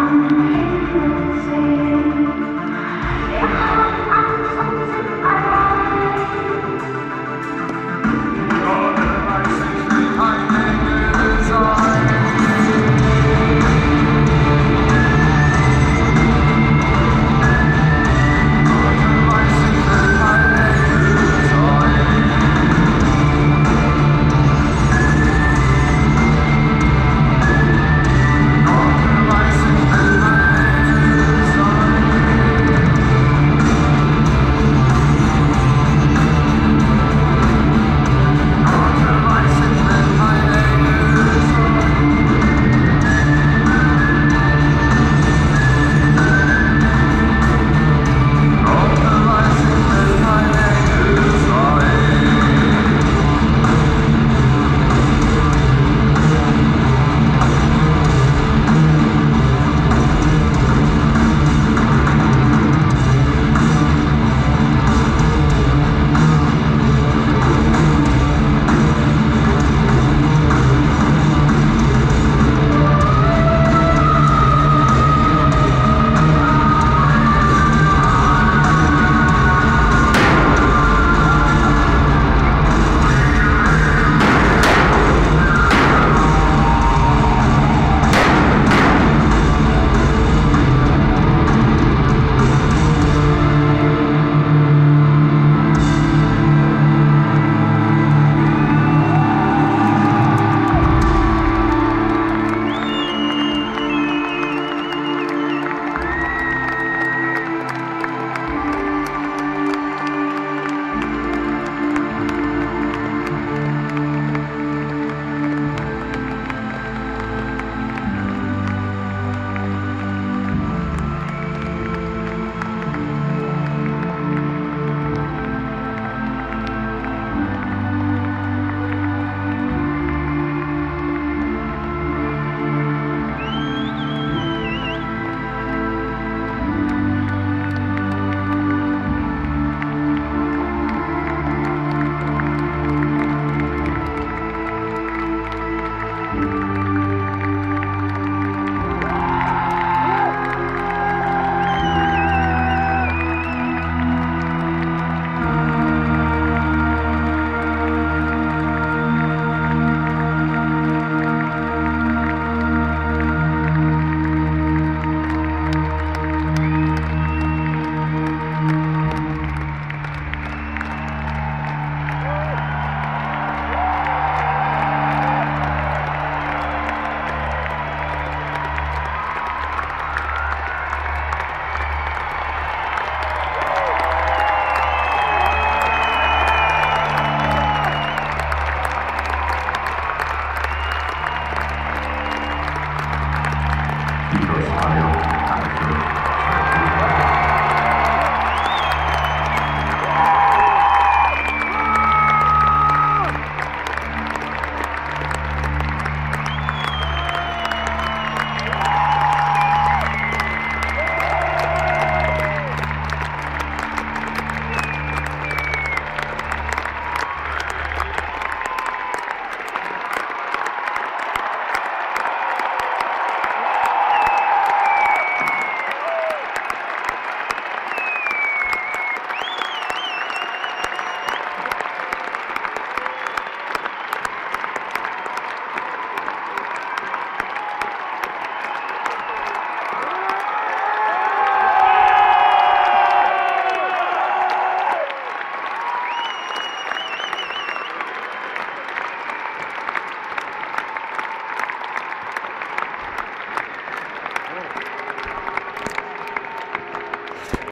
i Thank you.